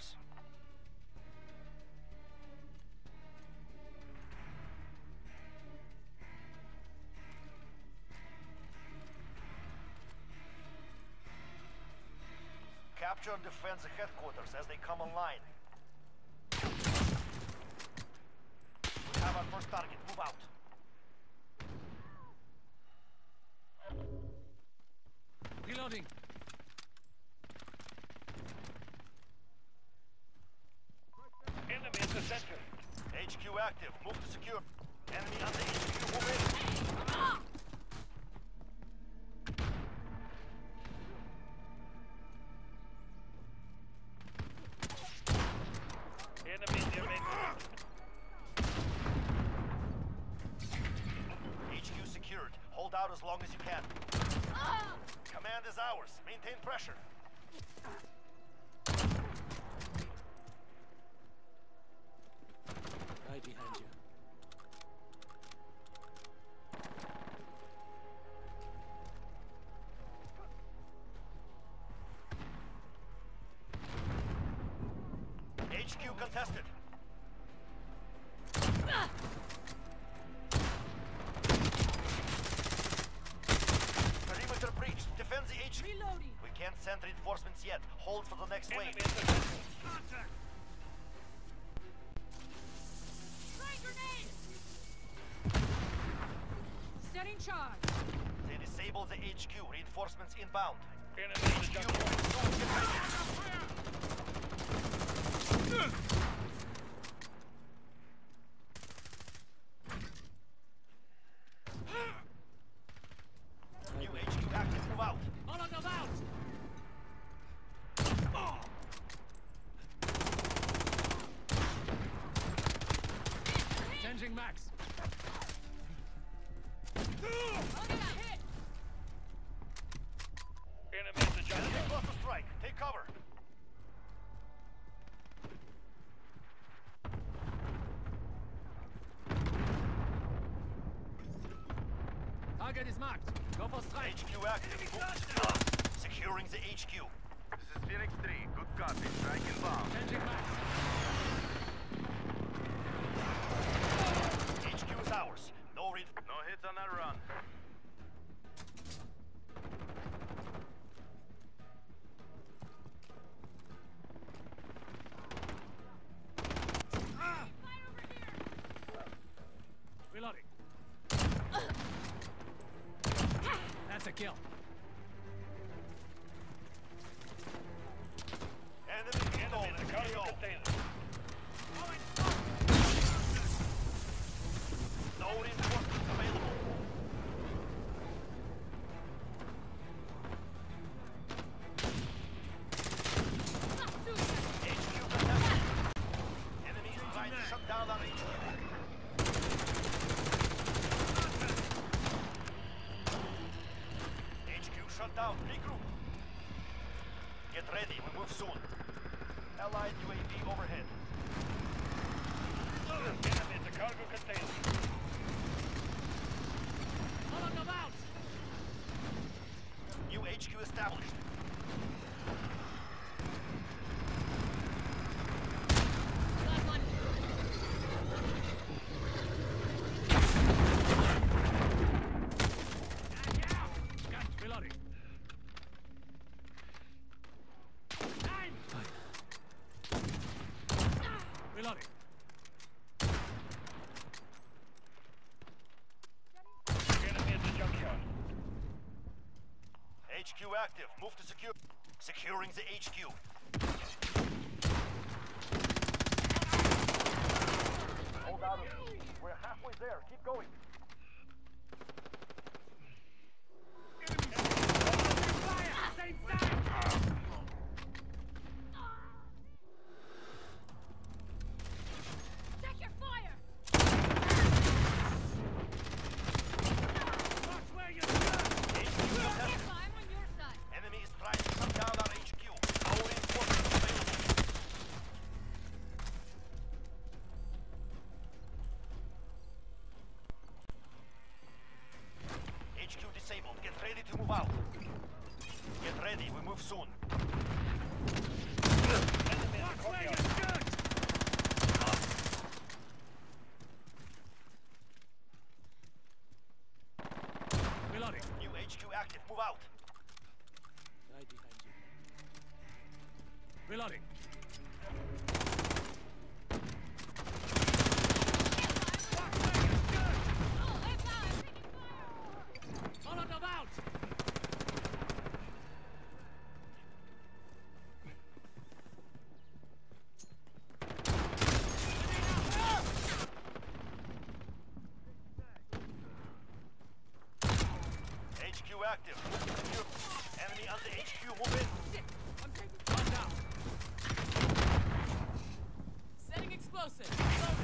us. Capture and defend the headquarters as they come online. We have our first target. Move out. Reloading. Active. Move to secure. Enemy the HQ. Move in. HQ secured. Hold out as long as you can. Command is ours. Maintain pressure. HQ contested. Perimeter breached. Defend the HQ. Reloading. We can't send reinforcements yet. Hold for the next Enemy wave. in the grenade! Setting charge. They disabled the HQ. Reinforcements inbound. Enemy HQ uh. Target is marked. Go for strike. HQ active. Move. Securing the HQ. This is Phoenix 3. Good copy. Strike inbound. Changing max. HQ is ours. No read. No hits on that run. Down. Regroup. Get ready. We move soon. Allied UAV overhead. Enemy the cargo container. On out! New HQ established. Got one. Gun. Reloading. Nine. Reloading. Enemy in the junkyard. HQ active. Move to secure. Securing the HQ. Ready. We move soon. Reloading. New HQ active. Move out. Right behind you. Reloading. Active. Enemy the HQ. Move in. Shit! I'm taking one down. Setting explosive. Loaded.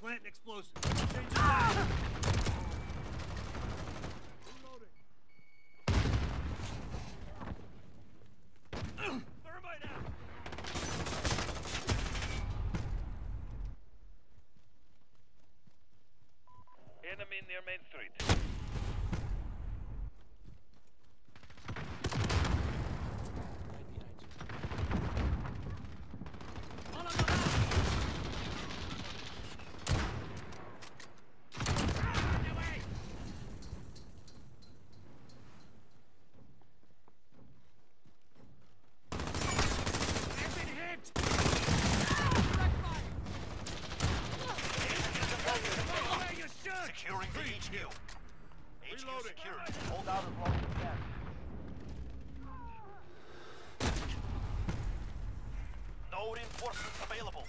Plant explosive. Change it back. Thermite out. Enemy near Main Street. Right behind you. Molotov out! Get away! I've been hit! Direct fire. Where you should! Securing the HQ. HQ Reloading. secured. Hold out as long as you can. No reinforcements available.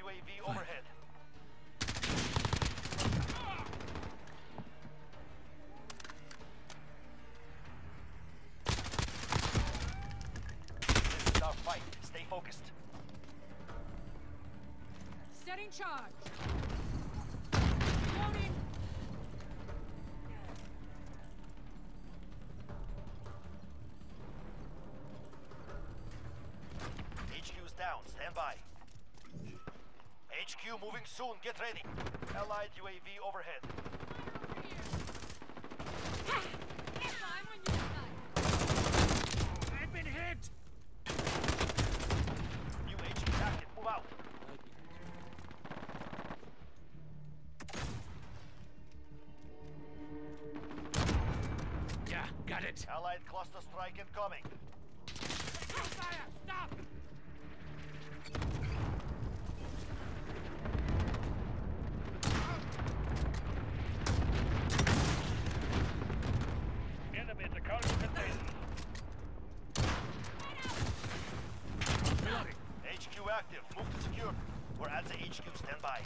UAV overhead. Focused. Setting charge. Loading. HQ's down. Stand by. HQ moving soon. Get ready. Allied UAV overhead. It's it. Allied cluster strike incoming. Fire! Stop! Enemy at the cargo containers. HQ active. Move to secure. We're at the HQ. Stand by.